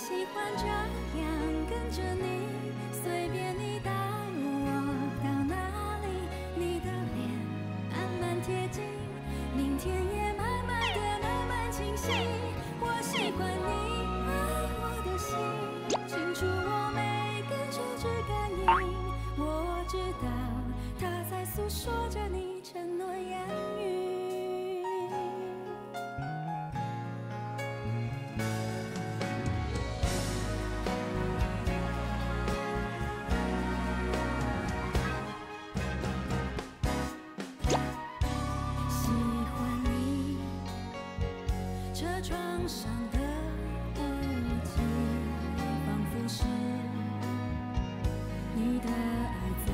喜欢这样跟着你，随便你带我到哪里，你的脸慢慢贴近，明天也慢慢的慢慢清晰，我喜欢你爱我的心，清楚我每根手指感应，我知道他在诉说着你承诺言。车窗上的雾气，仿佛是你的爱在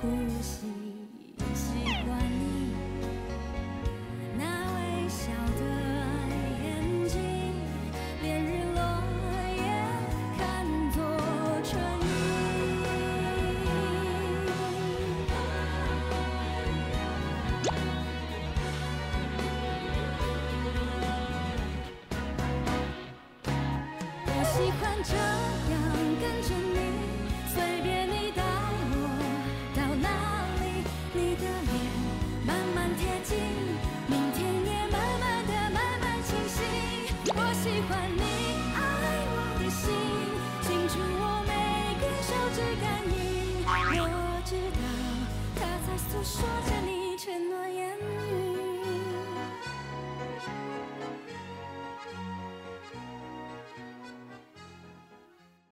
呼吸。喜欢这样跟着你随便你带我到哪里你的脸慢慢贴近明天也慢慢的慢慢清晰我喜欢你爱我的心轻触我每根手指感应。我知道它在诉说着你。